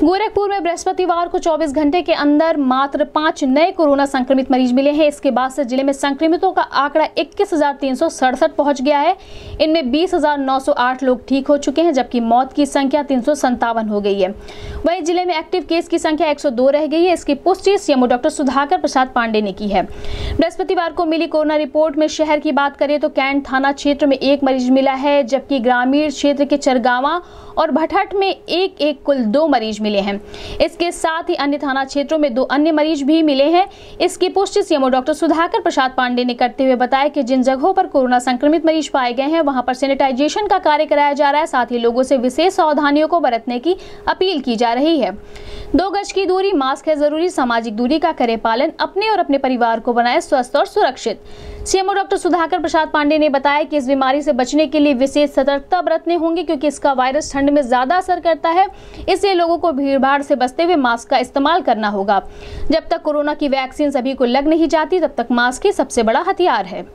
गोरखपुर में बृहस्पतिवार को 24 घंटे के अंदर मात्र पाँच नए कोरोना संक्रमित मरीज़ मिले हैं। इसके बाद से ज़िले में संक्रमितों का आंकड़ा इक्कीस पहुँच गया है। इनमें 20,908 लोग ठीक हो चुके हैं जबकि मौत की संख्या तीन हो गई है। वहीं ज़िले में एक्टिव केस की संख्या 102 रह गई है। इसकी पुष्टि सीएमओ डॉक्टर सुधाकर प्रसाद पांडे ने की है। बृहस्पतिवार को मिली कोरोना रिपोर्ट में शहर की बात करें तो कैंट थाना क्षेत्र में एक मरीज़ मिला है जबकि ग्रामीण क्षेत्र के चरगावा और भटहट में एक एक कुल दो मरीज़ मिले हैं। इसके साथ ही अन्य थाना क्षेत्रों में दो अन्य मरीज़ भी मिले हैं। इसकी पुष्टि सीएमओ डॉक्टर सुधाकर प्रसाद पांडे ने करते हुए बताया कि जिन जगहों पर कोरोना संक्रमित मरीज़ पाए गए हैं, वहाँ पर सैनिटाइजेशन का कार्य कराया जा रहा है। साथ ही लोगों से विशेष सावधानियों को बरतने की अपील की जा रही है। दो गज की दूरी, मास्क है ज़रूरी, सामाजिक दूरी का करे पालन, अपने और अपने परिवार को बनाए स्वस्थ और सुरक्षित। सीएमओ डॉक्टर सुधाकर प्रसाद पांडे ने बताया कि इस बीमारी से बचने के लिए विशेष सतर्कता बरतने होंगे क्योंकि इसका वायरस ठंड में ज़्यादा असर करता है। इसलिए लोगों को भीड़भाड़ से बचते हुए मास्क का इस्तेमाल करना होगा। जब तक कोरोना की वैक्सीन सभी को लग नहीं जाती, तब तक मास्क ही सबसे बड़ा हथियार है।